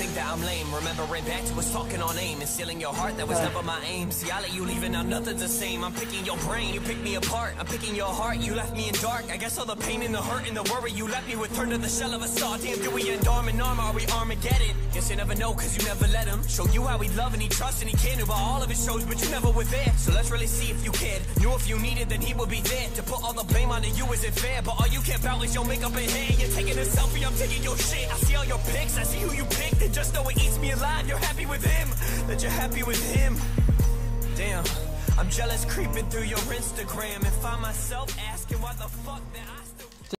Think that I'm lame. Remembering back to us talking on aim and stealing your heart. That was never my aim. See, I let you leave and now nothing's the same. I'm picking your brain. You pick me apart. I'm picking your heart. You left me in dark. I guess all the pain and the hurt and the worry you left me with turned to the shell of a star. Damn, do we end arm in arm? Are we Armageddon? Guess you never know cause you never let him. Show you how he love and he trust and he can about all of his shows, but you never were there. So let's really see if you cared. Knew if you needed, then he would be there. To put all the blame onto you isn't fair. But all you care about is your makeup and hair. You're taking a selfie, I'm taking your shit. I see all your pics, I see who you picked. And just know it eats me alive. You're happy with him, that you're happy with him. Damn, I'm jealous creeping through your Instagram and find myself asking why the fuck that I.